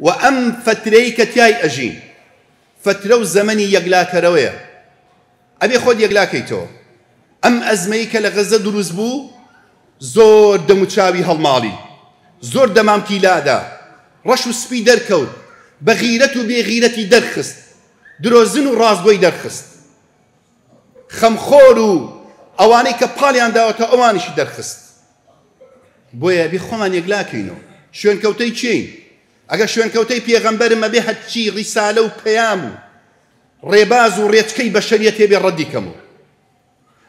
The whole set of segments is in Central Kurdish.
و ئەم فەترەی کە تیای ئەژین فەترە و زەمەنی یەکلاکەرەوەیە ئەبێ خۆت یەکلا کەیتەوە ئەم ئەزمەی کە لە غەزە دروست بوو زۆر دەموچاوی هەڵماڵی زۆر دەمامکی لادا ڕەش و سپی دەرکەوت بە غیرەت و بێ غیرەتی دەرخست درۆزن و ڕاستگۆی دەرخست خەمخۆر و ئەوانەی کە پاڵیان داوەتە ئەوانیشی دەرخست بۆیە ئەبێ خۆمان یەکلاکەین و شوێنکەوتەی چین ئەگەر شوێنکەوتەی پێغەمبەرم ئەبێ هەرچی ڕیسالە و پەیام و ڕێباز و ڕێچکەی بەشەریە تێبێ ڕەدی کەم و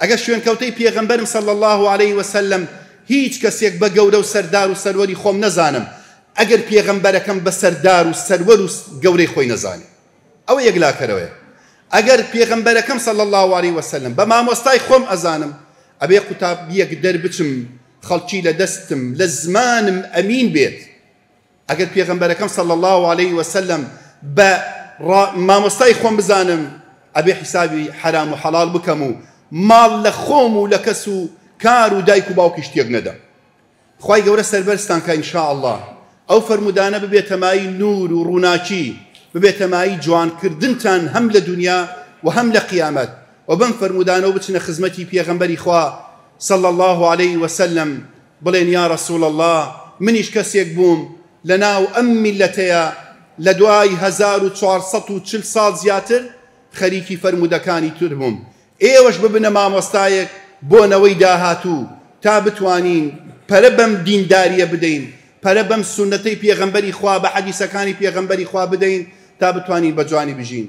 ئەگەر شوێنکەوتەی پێغەمبەرم صلی الله عليه وسلم هیچ کەسێک بە گەورە و سەردار و سەروەری خۆم نەزانم ئەگەر پێغەمبەرەکەم بە سەردار و سەروەر و گەورەی خۆی نەزانێ ئەوە یەکلاکەرەوەیە ئەگەر پێغەمبەرەکەم صلی اللە علیە وسلم بە مامۆستای خۆم ئەزانم ئەبێ قوتابیەک دەربچم خەڵکی لە دەستم لە زمانم ئەمین بێت ئەگەر پێغەمبەرەکەم صلی اللە علیه وسلم بە مامۆستای خۆم بزانم ئەبێ حیسابی حرام و حەڵال بکەم و ماڵ لە خۆم و لە کەس و کار و دایک و باوکیش تێک نەدەم خوای گەورە سەربەرزتان کا ان شاء اللە ئەو فەرموودانە ببێتە مایەی نوور و ڕووناکی ببێتە مایەی جوان کردنتان هەم لە دونیا و هەم لە قیامەت و بەم فەرموودانەوە بچنە خزمەتی پێغەمبەری خوا صلی اللە علیە وسلم بڵێن یا رسول اللە منیش کەسێک بووم لە ناو ئەم میلەتەیە لە دوای هەزار و چوار سەد و چل ساڵ زیاتر خەریکی فەرموودەکانی تر بووم ئێوەش ببنە مامۆستایەک بۆ نەوەی داهاتوو تا بتوانین پەرە بەم دینداریە بدەین پەرە بەم سونەتەی پێغەمبەری خوا بە حەدیسەکانی پێغەمبەری خوا بدەین تا بتوانین بە جوانی بژین.